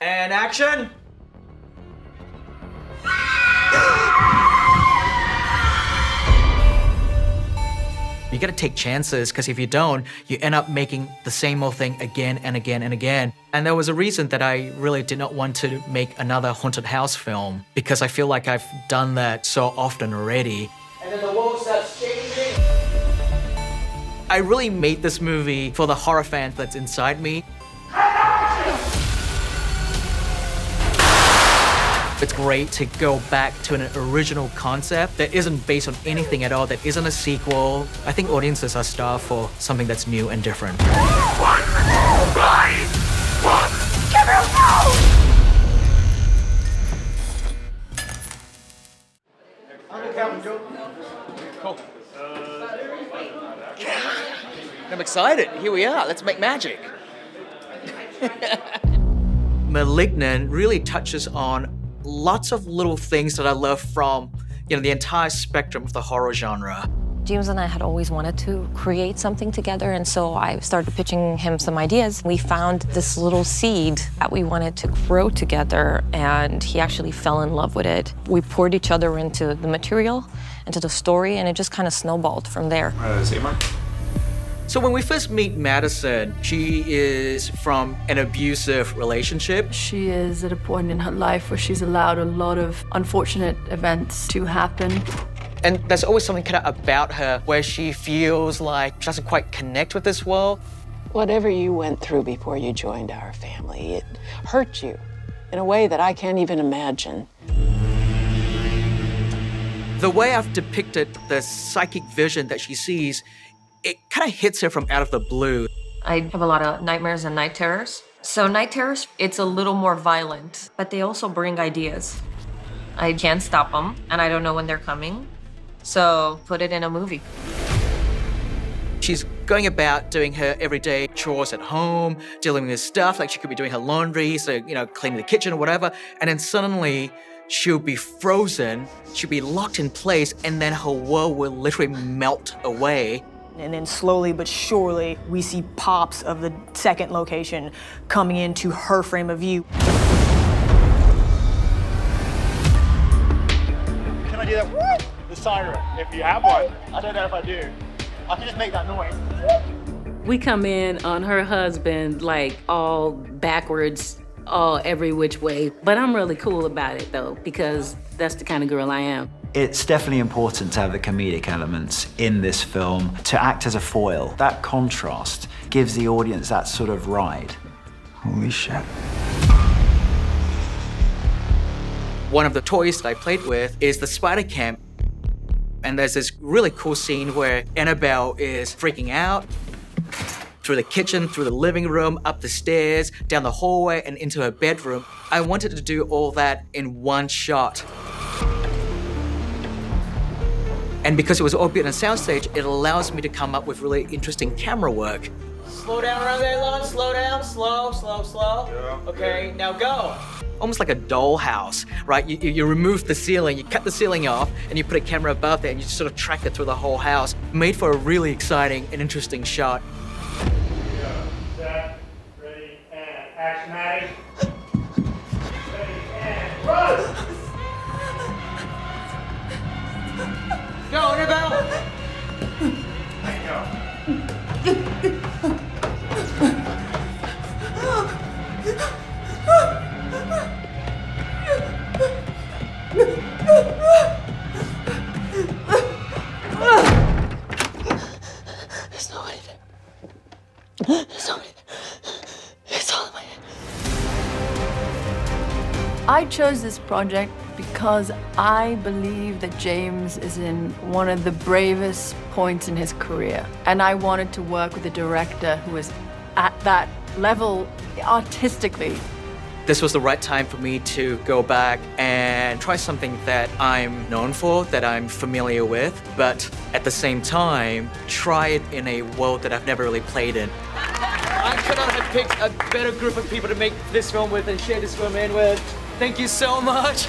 And action! You gotta take chances because if you don't, you end up making the same old thing again and again and again. And there was a reason that I really did not want to make another haunted house film because I feel like I've done that so often already. And then the world starts changing. I really made this movie for the horror fans that's inside me. It's great to go back to an original concept that isn't based on anything at all, that isn't a sequel. I think audiences are starved for something that's new and different. One, blind, one, Gabriel, no! Uh, I'm excited. Here we are. Let's make magic. Malignant really touches on lots of little things that I love from, you know, the entire spectrum of the horror genre. James and I had always wanted to create something together, and so I started pitching him some ideas. We found this little seed that we wanted to grow together, and he actually fell in love with it. We poured each other into the material, into the story, and it just kind of snowballed from there. Uh, So when we first meet Madison, she is from an abusive relationship. She is at a point in her life where she's allowed a lot of unfortunate events to happen. And there's always something kind of about her where she feels like she doesn't quite connect with this world. Whatever you went through before you joined our family, it hurt you in a way that I can't even imagine. The way I've depicted the psychic vision that she sees, it kind of hits her from out of the blue. I have a lot of nightmares and night terrors. So night terrors, it's a little more violent, but they also bring ideas. I can't stop them, and I don't know when they're coming. So put it in a movie. She's going about doing her everyday chores at home, dealing with stuff, like she could be doing her laundry, so, you know, cleaning the kitchen or whatever. And then suddenly she'll be frozen, she'll be locked in place, and then her world will literally melt away. And then slowly but surely, we see pops of the second location coming into her frame of view. Can I do that? What? The siren, if you have one. I don't know if I do. I can just make that noise. We come in on her husband like all backwards, all every which way. But I'm really cool about it though, because that's the kind of girl I am. It's definitely important to have the comedic elements in this film to act as a foil. That contrast gives the audience that sort of ride. Holy shit. One of the toys that I played with is the spider cam. And there's this really cool scene where Annabelle is freaking out through the kitchen, through the living room, up the stairs, down the hallway, and into her bedroom. I wanted to do all that in one shot. And because it was all built on soundstage, it allows me to come up with really interesting camera work. Slow down around there, Lon. Slow down. Slow, slow, slow. Yeah. Okay, now go. Almost like a dollhouse, right? You, you, you remove the ceiling, you cut the ceiling off, and you put a camera above there, and you just sort of track it through the whole house. Made for a really exciting and interesting shot. Set, ready, and action, Maddie. Ready, and run! Go, Annabelle! There's nobody there. There's nobody there. It's all in my head. I chose this project because I believe that James is in one of the bravest points in his career. And I wanted to work with a director who was at that level artistically. This was the right time for me to go back and try something that I'm known for, that I'm familiar with, but at the same time, try it in a world that I've never really played in. I could not have picked a better group of people to make this film with and share this film in with. Thank you so much.